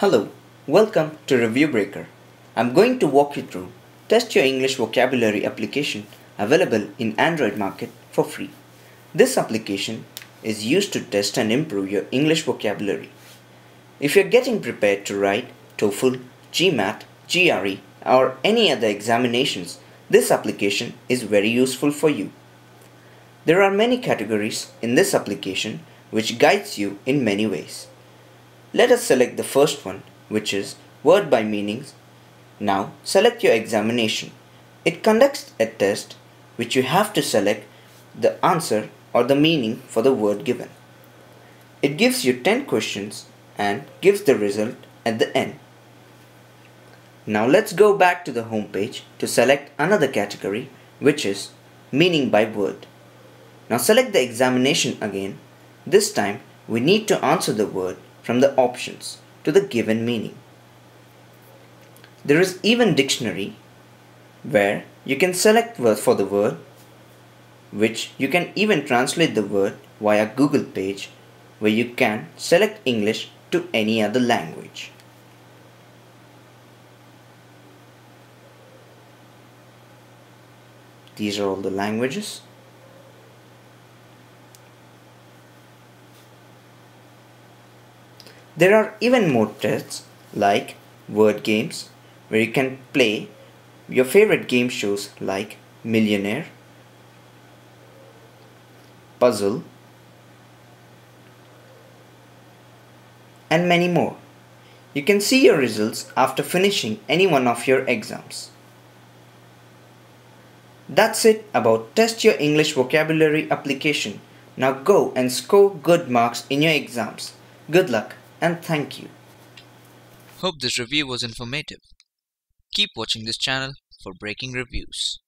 Hello, welcome to Review Breaker. I'm going to walk you through Test Your English Vocabulary application available in Android market for free. This application is used to test and improve your English vocabulary. If you're getting prepared to write TOEFL, GMAT, GRE or any other examinations, this application is very useful for you. There are many categories in this application which guides you in many ways. Let us select the first one which is word by meanings. Now select your examination. It conducts a test which you have to select the answer or the meaning for the word given. It gives you 10 questions and gives the result at the end. Now let's go back to the home page to select another category which is meaning by word. Now select the examination again. This time we need to answer the word from the options to the given meaning. There is even dictionary where you can select word for the word which you can even translate the word via Google page where you can select English to any other language. These are all the languages. There are even more tests like word games where you can play your favorite game shows like Millionaire, Puzzle, and many more. You can see your results after finishing any one of your exams. That's it about Test Your English Vocabulary application. Now go and score good marks in your exams. Good luck and thank you. Hope this review was informative. Keep watching this channel for breaking reviews.